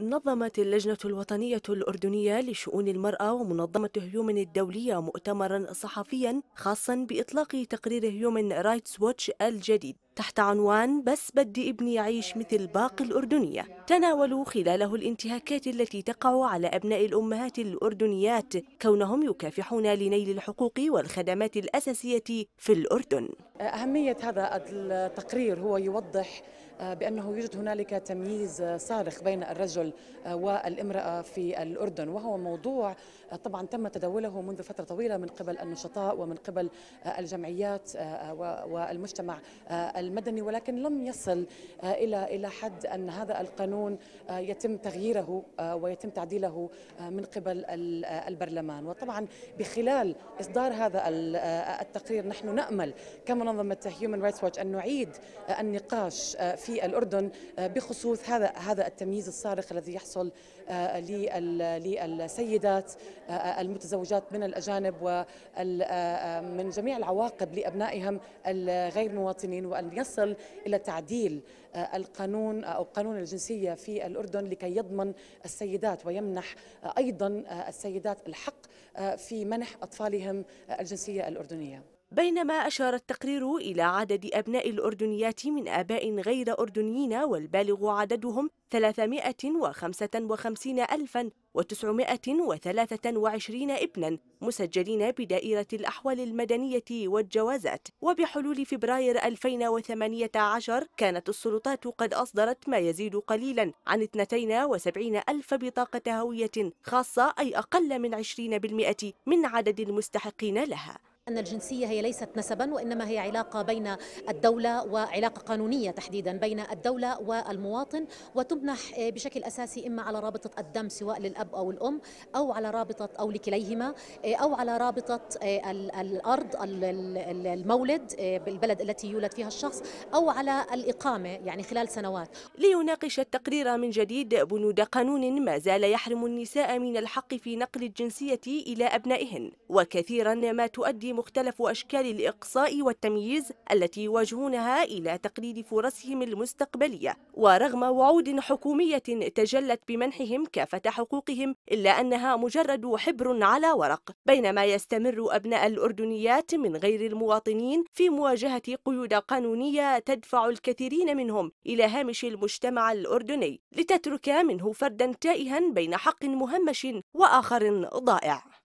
نظمت اللجنة الوطنية الأردنية لشؤون المرأة ومنظمة هيومن الدولية مؤتمرا صحفيا خاصا بإطلاق تقرير هيومن رايتس ووتش الجديد. تحت عنوان بس بدي ابني يعيش مثل باقي الأردنية تناولوا خلاله الانتهاكات التي تقع على أبناء الأمهات الأردنيات كونهم يكافحون لنيل الحقوق والخدمات الأساسية في الأردن. أهمية هذا التقرير هو يوضح آه، بأنه يوجد هنالك تمييز صارخ بين الرجل آه، والامرأة في الأردن. وهو موضوع آه، طبعا تم تداوله منذ فترة طويلة من قبل النشطاء ومن قبل الجمعيات والمجتمع المدني ولكن لم يصل إلى إلى حد أن هذا القانون يتم تغييره ويتم تعديله من قبل البرلمان. وطبعا بخلال إصدار هذا التقرير نحن نأمل كمنظمة هيومن رايتس واتش أن نعيد النقاش في الأردن آه، بخصوص هذا هذا التمييز الصارخ الذي يحصل آه، للسيدات آه، المتزوجات من الأجانب ومن جميع العواقب لأبنائهم الغير مواطنين وأن يصل إلى تعديل القانون أو قانون الجنسية في الأردن لكي يضمن السيدات ويمنح أيضا السيدات الحق في منح أطفالهم الجنسية الأردنية. بينما أشار التقرير إلى عدد أبناء الأردنيات من آباء غير أردنيين والبالغ عددهم 355,923 ابنا مسجلين بدائرة الأحوال المدنية والجوازات. وبحلول فبراير 2018 كانت السلطات قد أصدرت ما يزيد قليلا عن 72 ألف بطاقة هوية خاصة أي أقل من 20% من عدد المستحقين لها. أن الجنسية هي ليست نسبا وإنما هي علاقة بين الدولة وعلاقة قانونية تحديدا بين الدولة والمواطن. وتمنح بشكل أساسي إما على رابطة الدم سواء للأب أو الأم أو على رابطة أو لكليهما أو على رابطة الأرض المولد بالبلد التي يولد فيها الشخص أو على الإقامة يعني خلال سنوات. ليناقش التقرير من جديد بنود قانون ما زال يحرم النساء من الحق في نقل الجنسية إلى أبنائهن. وكثيرا ما تؤدي مختلف أشكال الإقصاء والتمييز التي يواجهونها إلى تقليل فرصهم المستقبلية ورغم وعود حكومية تجلت بمنحهم كافة حقوقهم إلا أنها مجرد حبر على ورق بينما يستمر أبناء الأردنيات من غير المواطنين في مواجهة قيود قانونية تدفع الكثيرين منهم إلى هامش المجتمع الأردني لتترك منه فردا تائها بين حق مهمش وآخر ضائع.